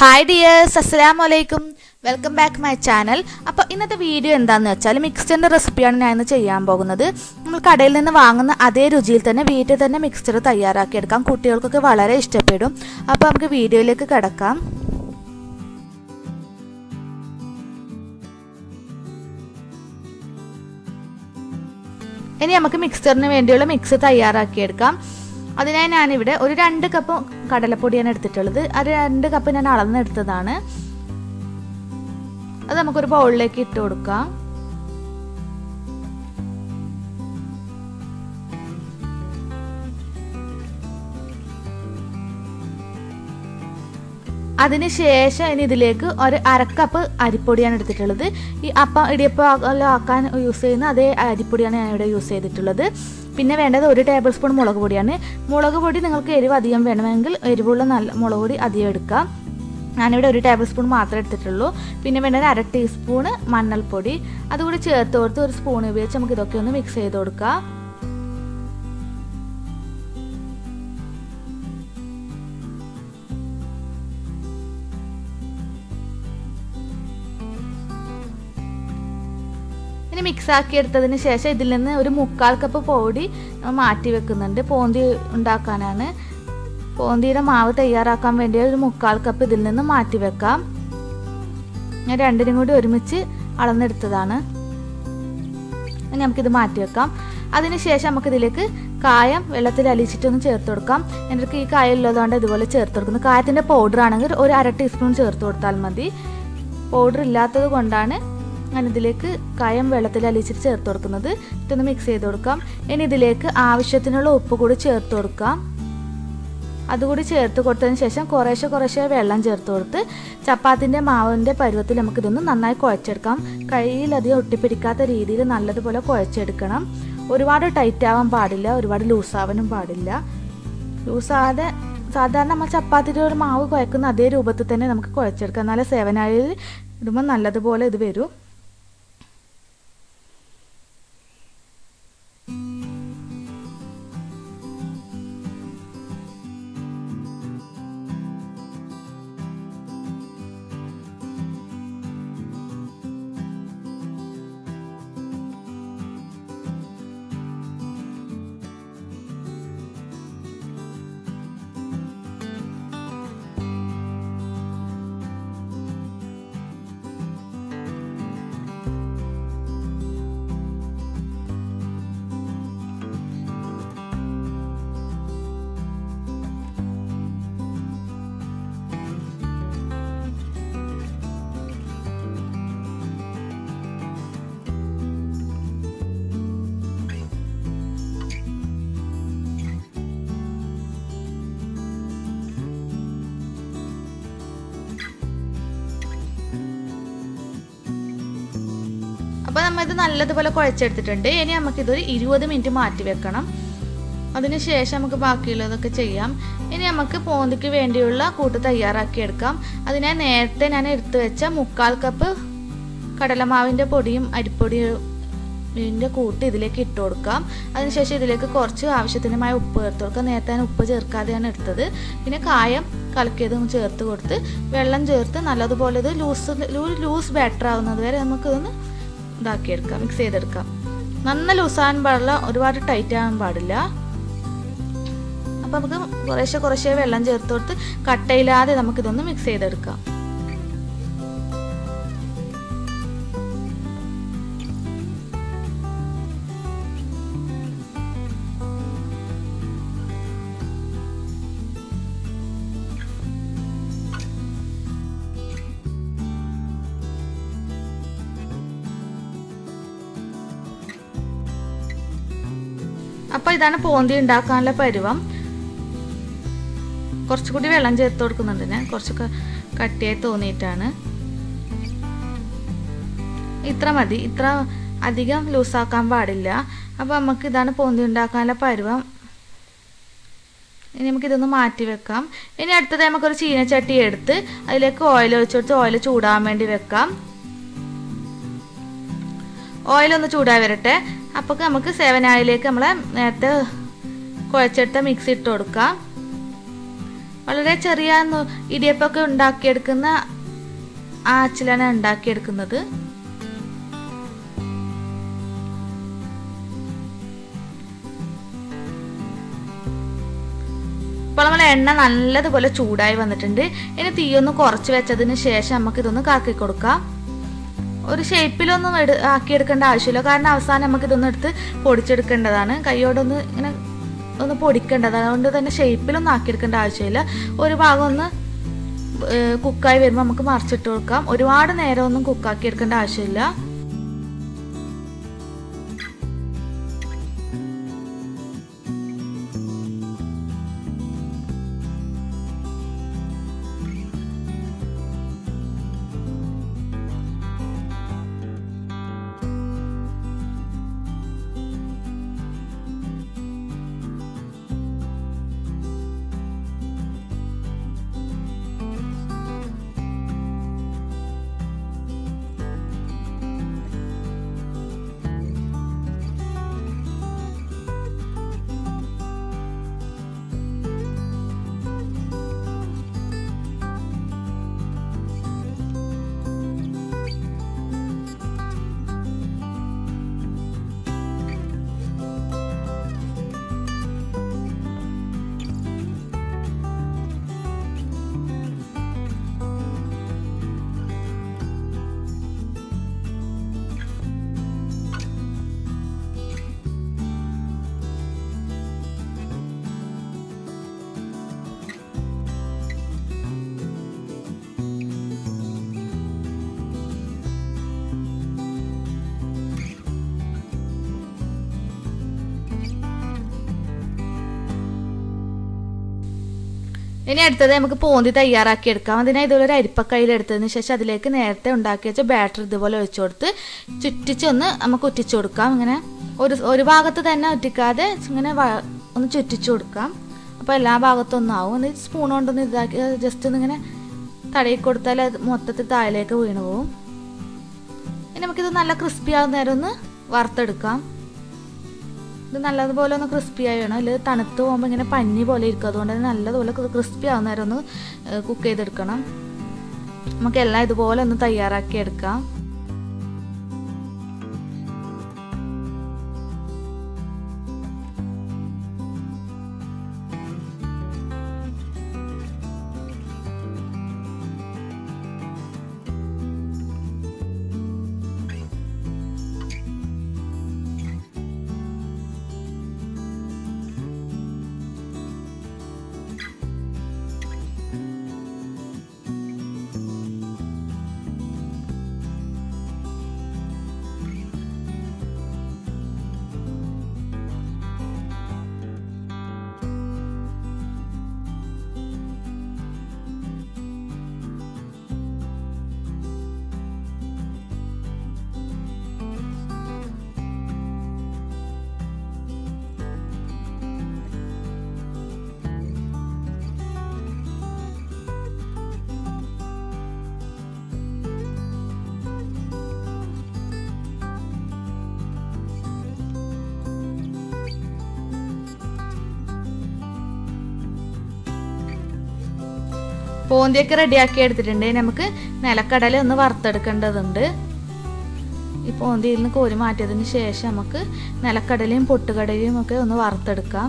Hi dears അസ്സാം വലൈക്കും welcome back my channel അപ്പോൾ ഇന്നത്തെ വീഡിയോ എന്താണെന്ന് വെച്ചാൽ മിക്സ്ചറിന്റെ റെസിപ്പിയാണ് ഞാൻ ഇന്ന് ചെയ്യാൻ പോകുന്നത്. നമ്മൾ കടയിൽ നിന്ന് വാങ്ങുന്ന അതേ രുചിയിൽ തന്നെ വീട്ടിൽ തന്നെ മിക്സ്ചർ തയ്യാറാക്കിയെടുക്കാം കുട്ടികൾക്കൊക്കെ വളരെ ഇഷ്ടപ്പെടും. അപ്പോൾ നമുക്ക് വീഡിയോയിലേക്ക് കിടക്കാം. ഇനി നമുക്ക് മിക്സറിന് വേണ്ടിയുള്ള മിക്സ് തയ്യാറാക്കിയെടുക്കാം അതിനായി ഞാനിവിടെ ഒരു രണ്ട് കപ്പ് കടലപ്പൊടിയാണ് എടുത്തിട്ടുള്ളത്. അത് രണ്ട് കപ്പ് ഞാൻ അളന്നെടുത്തതാണ് അത് നമുക്കൊരു ബൗളിലേക്ക് ഇട്ട് കൊടുക്കാം. അതിനുശേഷം ഇനി ഇതിലേക്ക് ഒരു അരക്കപ്പ് അരിപ്പൊടിയാണ് എടുത്തിട്ടുള്ളത്. ഈ അപ്പം ഇടിയപ്പം ആക്കാൻ യൂസ് ചെയ്യുന്ന അതേ അരിപ്പൊടിയാണ് ഞാൻ ഇവിടെ യൂസ് ചെയ്തിട്ടുള്ളത്. പിന്നെ വേണ്ടത് ഒരു ടേബിൾ സ്പൂൺ മുളക് പൊടിയാണ്. മുളക് പൊടി നിങ്ങൾക്ക് എരിവ് അധികം വേണമെങ്കിൽ എരിവുള്ള നല്ല മുളക് പൊടി അധികം എടുക്കാം. ഞാനിവിടെ ഒരു ടേബിൾ സ്പൂൺ മാത്രമേ എടുത്തിട്ടുള്ളൂ. പിന്നെ വേണ്ടത് അര ടീസ്പൂണ് മഞ്ഞൾപ്പൊടി. അതുകൂടി ചേർത്ത് കൊടുത്ത് ഒരു സ്പൂൺ ഉപയോഗിച്ച് നമുക്ക് ഇതൊക്കെ ഒന്ന് മിക്സ് ചെയ്ത് കൊടുക്കാം. മിക്സ് ആക്കി എടുത്തതിന് ശേഷം ഇതിൽ നിന്ന് ഒരു മുക്കാൽ കപ്പ് പൊടി മാറ്റി വെക്കുന്നുണ്ട്. പോന്തി ഉണ്ടാക്കാനാണ്. പോന്തിയുടെ മാവ് തയ്യാറാക്കാൻ വേണ്ടി ഒരു മുക്കാൽ കപ്പ് ഇതിൽ നിന്ന് മാറ്റി വെക്കാം. ഞാൻ രണ്ടിനും കൂടി ഒരുമിച്ച് അളന്നെടുത്തതാണ്. നമുക്കിത് മാറ്റി വെക്കാം. അതിനുശേഷം നമുക്കിതിലേക്ക് കായം വെള്ളത്തിൽ അലിച്ചിട്ടൊന്ന് ചേർത്ത് കൊടുക്കാം. എന്നിട്ട് ഈ കായം ഉള്ളതുകൊണ്ട് ഇതുപോലെ ചേർത്ത് കൊടുക്കുന്നു. കായത്തിന്റെ പൗഡർ ആണെങ്കിൽ ഒരു അര ടീസ്പൂൺ ചേർത്ത് കൊടുത്താൽ മതി. പൗഡർ ഇല്ലാത്തത് കൊണ്ടാണ് ഞാൻ ഇതിലേക്ക് കായം വെള്ളത്തിൽ അലിച്ചിട്ട് ചേർത്ത് കൊടുക്കുന്നത് ഇതൊന്ന് മിക്സ് ചെയ്ത് കൊടുക്കാം. ഇനി ഇതിലേക്ക് ആവശ്യത്തിനുള്ള ഉപ്പ് കൂടി ചേർത്ത് കൊടുക്കാം. അതുകൂടി ചേർത്ത് കൊടുത്തതിന് ശേഷം കുറേശ്ശെ കുറേശ്ശെ വെള്ളം ചേർത്ത് കൊടുത്ത് ചപ്പാത്തിന്റെ മാവിന്റെ പരുവത്തിൽ നമുക്കിതൊന്ന് നന്നായി കുഴച്ചെടുക്കാം. കയ്യിലധികം ഒട്ടിപ്പിടിക്കാത്ത രീതിയിൽ നല്ലതുപോലെ കുഴച്ചെടുക്കണം. ഒരുപാട് ടൈറ്റ് ആവാൻ പാടില്ല ഒരുപാട് ലൂസാവാനും പാടില്ല. ലൂസാതെ സാധാരണ നമ്മൾ ചപ്പാത്തിന്റെ ഒരു മാവ് കുഴക്കുന്ന അതേ രൂപത്തിൽ തന്നെ നമുക്ക് കുഴച്ചെടുക്കാം. എന്നാലേ സേവനാഴിയിൽ ഇടുമ്പോൾ നല്ലതുപോലെ ഇത് വരും. നമ്മൾ ഇത് നല്ലതുപോലെ കുഴച്ചെടുത്തിട്ടുണ്ട്. ഇനി നമുക്ക് ഇതൊരു ഇരുപത് മിനിറ്റ് മാറ്റി വെക്കണം. അതിനുശേഷം നമുക്ക് ബാക്കിയുള്ളതൊക്കെ ചെയ്യാം. ഇനി നമുക്ക് പോന്തിക്ക് വേണ്ടിയുള്ള കൂട്ട് തയ്യാറാക്കിയെടുക്കാം അതിനായി നേരത്തെ ഞാൻ എടുത്തു വെച്ച മുക്കാൽ കപ്പ് കടലമാവിന്റെ പൊടിയും അരിപ്പൊടിയും കൂട്ട് ഇതിലേക്ക് ഇട്ട് കൊടുക്കാം. അതിനുശേഷം ഇതിലേക്ക് കുറച്ച് ആവശ്യത്തിനുമായ ഉപ്പ് ചേർത്ത് കൊടുക്കാം. നേരത്തെ ഞാൻ ഉപ്പ് ചേർക്കാതെയാണ് എടുത്തത്. പിന്നെ കായം കലക്കിയതും ചേർത്ത് കൊടുത്ത് വെള്ളം ചേർത്ത് നല്ലതുപോലെ ഇത് ലൂസ് ലൂസ് ബാറ്റർ ആവുന്നത് വരെ നമുക്കിതൊന്ന് ഇതാക്കിയെടുക്കാം മിക്സ് ചെയ്തെടുക്കാം. നന്ന ലൂസാകാൻ പാടില്ല ഒരുപാട് ടൈറ്റ് ആകാൻ പാടില്ല. അപ്പോൾ നമുക്ക് കുറേശ്ശെ കുറേശ്ശെ വെള്ളം ചേർത്ത് കൊടുത്ത് കട്ടയില്ലാതെ നമുക്കിതൊന്ന് മിക്സ് ചെയ്തെടുക്കാം. അപ്പോൾ ഇതാണ് പോന്തി ഉണ്ടാക്കാനുള്ള പരുവം. കുറച്ചുകൂടി വെള്ളം ചേർത്ത് കൊടുക്കുന്നുണ്ട് ഞാൻ. കുറച്ചൊക്കെ കട്ടിയായി തോന്നിയിട്ടാണ്. ഇത്ര മതി. ഇത്ര അധികം ലൂസാക്കാൻ പാടില്ല. അപ്പോൾ നമുക്ക് ഇതാണ് പോന്തി ഉണ്ടാക്കാനുള്ള പരുവം. ഇനി നമുക്കിതൊന്ന് മാറ്റി വെക്കാം. ഇനി അടുത്തത് നമുക്കൊരു ചീനച്ചട്ടി എടുത്ത് അതിലേക്ക് ഓയിൽ ഒഴിച്ചു കൊടുത്ത് ഓയിൽ ചൂടാൻ വേണ്ടി വെക്കാം. ഓയിലൊന്ന് ചൂടായി വരട്ടെ. അപ്പോൾ നമുക്ക് സെവൻ ആയിലേക്ക് നമ്മൾ നേരത്തെ കുഴച്ചെടുത്ത മിക്സ് ഇട്ട് കൊടുക്കാം. വളരെ ചെറിയ ഇടിയപ്പൊക്കെ ഉണ്ടാക്കിയെടുക്കുന്ന ആച്ചിലാണ് ഉണ്ടാക്കിയെടുക്കുന്നത്. ഇപ്പോൾ നമ്മൾ എണ്ണ നല്ലതുപോലെ ചൂടായി വന്നിട്ടുണ്ട്. ഇനി തീയൊന്ന് കുറച്ച് വെച്ചതിന് ശേഷം നമുക്ക് ഇതൊന്ന് കറക്കി കൊടുക്കാം. ഒരു ഷേപ്പിലൊന്നും എടു ആക്കിയെടുക്കേണ്ട ആവശ്യമില്ല. കാരണം അവസാനം നമുക്ക് ഇതൊന്നും എടുത്ത് പൊടിച്ചെടുക്കേണ്ടതാണ്. കൈയോടൊന്ന് ഇങ്ങനെ ഒന്ന് പൊടിക്കേണ്ടതാണ്. അതുകൊണ്ട് തന്നെ ഷേപ്പിലൊന്നും ആക്കിയെടുക്കേണ്ട ആവശ്യമില്ല. ഒരു ഭാഗം ഒന്ന് കുക്കായി വരുമ്പോൾ നമുക്ക് മറിച്ചിട്ട് കൊടുക്കാം. ഒരുപാട് നേരം ഒന്നും കുക്കാക്കി എടുക്കേണ്ട ആവശ്യമില്ല. ഇനി അടുത്തത് നമുക്ക് പോന്തി തയ്യാറാക്കി എടുക്കാം. അതിനായി ഇതുപോലെ ഒരു അരിപ്പക്കൈയിൽ എടുത്തതിന് ശേഷം അതിലേക്ക് നേരത്തെ ഉണ്ടാക്കി വെച്ച ബാറ്റർ ഇതുപോലെ ഒഴിച്ചു കൊടുത്ത് ചുറ്റിച്ചൊന്ന് നമുക്ക് ഒറ്റിച്ചു കൊടുക്കാം. ഇങ്ങനെ ഒരു ഒരു ഭാഗത്ത് തന്നെ ഒറ്റിക്കാതെ ഇങ്ങനെ ഒന്ന് ചുറ്റിച്ചു കൊടുക്കാം. അപ്പോൾ എല്ലാ ഭാഗത്തും ആവും. ഒന്ന് സ്പൂൺ കൊണ്ടൊന്ന് ഇതാക്കി ജസ്റ്റ് ഒന്ന് ഇങ്ങനെ തടയിൽ കൊടുത്താൽ അത് മൊത്തത്തിൽ താഴേക്ക് വീണു പോവും. ഇനി നമുക്കിത് നല്ല ക്രിസ്പി ആകുന്ന നേരം ഒന്ന് വറുത്തെടുക്കാം. ഇത് നല്ലതുപോലെ ഒന്ന് ക്രിസ്പി ആയി വേണം. അല്ലെങ്കിൽ തണുത്ത് പോകുമ്പോൾ ഇങ്ങനെ പഞ്ഞി പോലെ ഇരിക്കും. അതുകൊണ്ട് തന്നെ നല്ലതുപോലെ ക്രിസ്പി ആവുന്ന നേരം ഒന്ന് കുക്ക് ചെയ്തെടുക്കണം. നമുക്ക് എല്ലാം ഇതുപോലെ ഒന്ന് തയ്യാറാക്കി എടുക്കാം. പോന്തിയൊക്കെ റെഡിയാക്കി എടുത്തിട്ടുണ്ട് നമുക്ക് നിലക്കടല ഒന്ന് വറുത്തെടുക്കേണ്ടതുണ്ട്. ഈ പോന്തിയിൽ നിന്ന് കോരി മാറ്റിയതിന് ശേഷം നമുക്ക് നിലക്കടലയും പൊട്ടുകടലയും ഒക്കെ ഒന്ന് വറുത്തെടുക്കാം.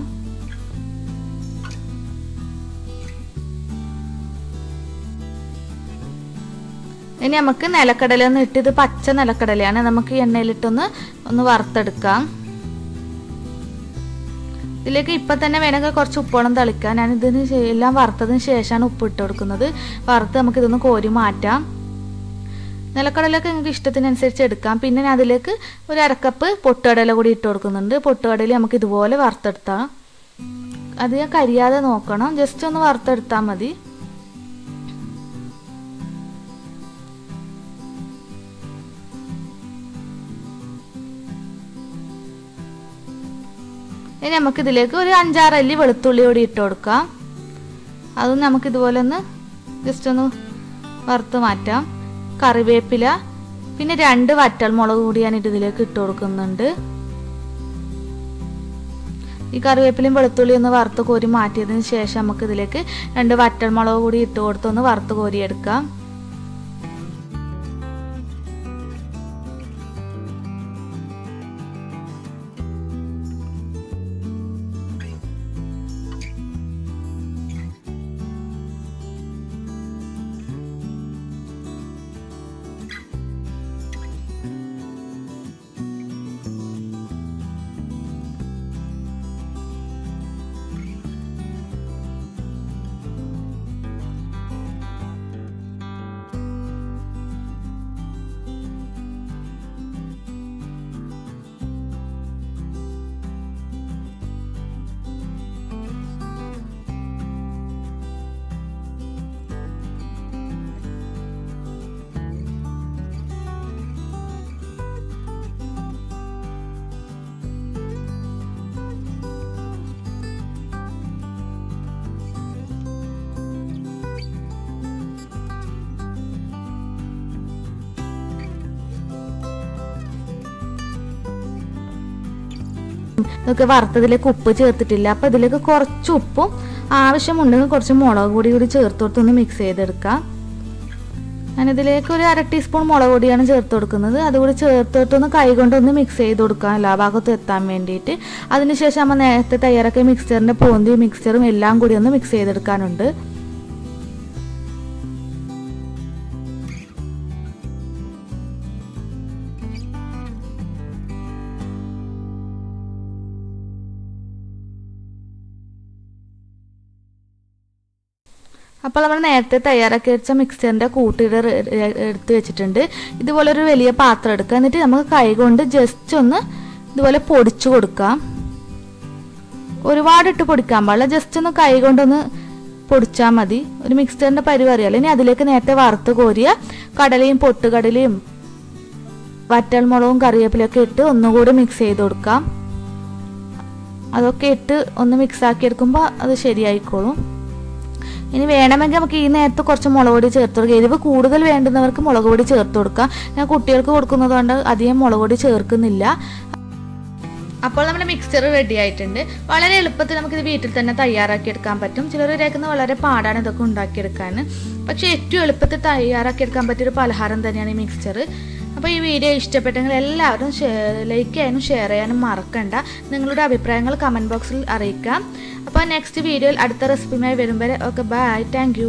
ഇനി നമുക്ക് നിലക്കടല ഒന്ന് ഇട്ട് ഇത് പച്ച നിലക്കടലയാണ്. നമുക്ക് എണ്ണയിലിട്ടൊന്ന് ഒന്ന് വറുത്തെടുക്കാം. ഇതിലേക്ക് ഇപ്പം തന്നെ വേണമെങ്കിൽ കുറച്ച് ഉപ്പോളം തളിക്കാം. ഞാൻ ഇതിന് എല്ലാം വറുത്തതിന് ശേഷമാണ് ഉപ്പ് ഇട്ട് കൊടുക്കുന്നത്. വറുത്ത് നമുക്ക് ഇതൊന്ന് കോരി മാറ്റാം. നിലക്കടലൊക്കെ നിങ്ങൾക്ക് ഇഷ്ടത്തിനനുസരിച്ച് എടുക്കാം. പിന്നെ ഞാൻ അതിലേക്ക് ഒരു അരക്കപ്പ് പൊട്ടുകടല കൂടി ഇട്ട് കൊടുക്കുന്നുണ്ട്. പൊട്ടുകടല നമുക്ക് ഇതുപോലെ വറുത്തെടുത്താം. അത് ഞാൻ കരിയാതെ നോക്കണം. ജസ്റ്റ് ഒന്ന് വറുത്തെടുത്താൽ മതി. ഇനി നമുക്ക് ഇതിലേക്ക് ഒരു അഞ്ചാറ് അല്ലി വെളുത്തുള്ളി കൂടി ഇട്ട് കൊടുക്കാം. അതും നമുക്ക് ഇതുപോലെ ഒന്ന് ജസ്റ്റ് ഒന്ന് വറുത്ത് മാറ്റാം. കറിവേപ്പില പിന്നെ രണ്ട് വറ്റൽമുളക് കൂടി ഞാൻ ഇതിലേക്ക് ഇട്ട് കൊടുക്കുന്നുണ്ട്. ഈ കറിവേപ്പിലയും വെളുത്തുള്ളിയും ഒന്ന് വറുത്ത് കോരി മാറ്റിയതിന് ശേഷം നമുക്ക് ഇതിലേക്ക് രണ്ട് വറ്റൽമുളക് കൂടി ഇട്ട് കൊടുത്തൊന്ന് വറുത്ത് കോരിയെടുക്കാം. ഇതൊക്കെ വറുത്തതിലേക്ക് ഉപ്പ് ചേർത്തിട്ടില്ല. അപ്പോൾ ഇതിലേക്ക് കുറച്ച് ഉപ്പും ആവശ്യമുണ്ടെങ്കിൽ കുറച്ച് മുളക് പൊടി കൂടി ചേർത്ത് കൊടുത്തൊന്ന് മിക്സ് ചെയ്തെടുക്കാം. ഞാൻ ഇതിലേക്ക് ഒരു അര ടീസ്പൂൺ മുളക് പൊടിയാണ് ചേർത്ത് കൊടുക്കുന്നത്. അതുകൂടി ചേർത്ത് കൊടുത്തൊന്ന് കൈ കൊണ്ടൊന്ന് മിക്സ് ചെയ്ത് കൊടുക്കാം. എല്ലാ ഭാഗത്തും എത്താൻ വേണ്ടിയിട്ട്. അതിനുശേഷം നമ്മൾ നേരത്തെ തയ്യാറാക്കിയ മിക്സ്ചറിന്റെ പോന്തിയും മിക്സ്ചറും എല്ലാം കൂടി ഒന്ന് മിക്സ് ചെയ്തെടുക്കാനുണ്ട്. അപ്പോൾ നമ്മൾ നേരത്തെ തയ്യാറാക്കി വെച്ച മിക്സറിന്റെ കൂട്ടിയുടെ എടുത്ത് വെച്ചിട്ടുണ്ട്. ഇതുപോലെ ഒരു വലിയ പാത്രം എടുക്കുക. എന്നിട്ട് നമുക്ക് കൈ കൊണ്ട് ജസ്റ്റ് ഒന്ന് ഇതുപോലെ പൊടിച്ചു കൊടുക്കാം. ഒരുപാട് ഇട്ട് പൊടിക്കാൻ പാടില്ല. ജസ്റ്റ് ഒന്ന് കൈ കൊണ്ടൊന്ന് പൊടിച്ചാൽ മതി. ഒരു മിക്സ്ചറിന്റെ പരിവ് അറിയാലോ ഇനി അതിലേക്ക് നേരത്തെ വറുത്ത് കോരിയ കടലയും പൊട്ടുകടലയും വറ്റൽമുളകും കറിവേപ്പിലൊക്കെ ഇട്ട് ഒന്നുകൂടി മിക്സ് ചെയ്ത് കൊടുക്കാം. അതൊക്കെ ഇട്ട് ഒന്ന് മിക്സ് ആക്കി എടുക്കുമ്പോൾ അത് ശരിയായിക്കോളും. ഇനി വേണമെങ്കിൽ നമുക്ക് ഈ നേരത്തെ കുറച്ച് മുളക് പൊടി ചേർത്ത് കൊടുക്കുക എരിവ് കൂടുതൽ വേണ്ടുന്നവർക്ക് മുളക് പൊടി ചേർത്ത് കൊടുക്കാം. ഞാൻ കുട്ടികൾക്ക് കൊടുക്കുന്നത് കൊണ്ട് അധികം മുളക് പൊടി ചേർക്കുന്നില്ല. അപ്പോൾ നമ്മുടെ മിക്സ്ചർ റെഡി ആയിട്ടുണ്ട്. വളരെ എളുപ്പത്തിൽ നമുക്കിത് വീട്ടിൽ തന്നെ തയ്യാറാക്കി എടുക്കാൻ പറ്റും. ചിലർ വിചാരിക്കുന്നത് വളരെ പാടാണ് ഇതൊക്കെ ഉണ്ടാക്കിയെടുക്കാൻ. പക്ഷേ ഏറ്റവും എളുപ്പത്തിൽ തയ്യാറാക്കിയെടുക്കാൻ പറ്റിയൊരു പലഹാരം തന്നെയാണ് ഈ മിക്സ്ചർ അപ്പോൾ ഈ വീഡിയോ ഇഷ്ടപ്പെട്ടെങ്കിൽ എല്ലാവരും ലൈക്ക് ചെയ്യാനും ഷെയർ ചെയ്യാനും മറക്കണ്ട. നിങ്ങളുടെ അഭിപ്രായങ്ങൾ കമന്റ് ബോക്സിൽ അറിയിക്കാം. അപ്പോൾ നെക്സ്റ്റ് വീഡിയോയിൽ അടുത്ത റെസിപ്പിയുമായി വരും വരെ ഓക്കെ ബൈ താങ്ക്